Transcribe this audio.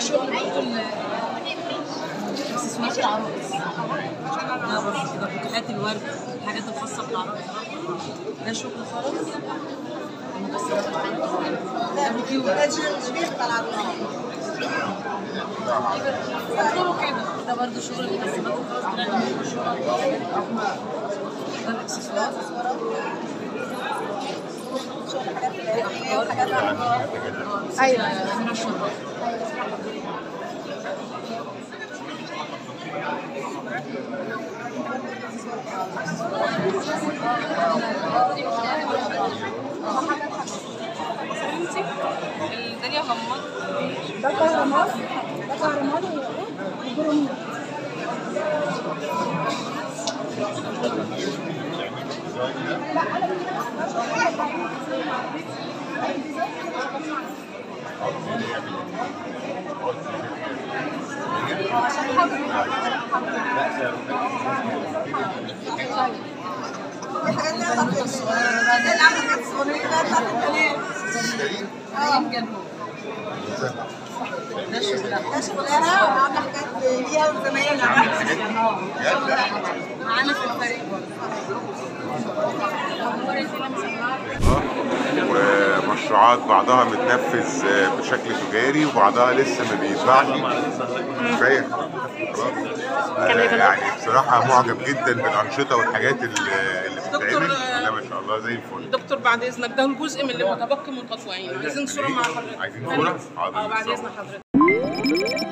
شغل العرايس بوكيهات الورد الحاجات الخاصه بالعرايس ده شغل خالص ده برضه شغل المجسمات الخاص شغل مكسرات الحاجات ده بوكيه كله كده ده ده شغل معانا في الفريق ومشروعات بعضها متنفذ بشكل تجاري وبعضها لسه ما بيتباعش كفايه آه، يعني بصراحة معجب جدا بالأنشطة والحاجات اللي بتتعمل. لا ما شاء الله زي الفل. دكتور بعد إذنك ده الجزء من اللي متبقي منقطعين عايزين صورة مع حضرتك. عايزين؟ حاضر، آه بعد. إذن حضرتك.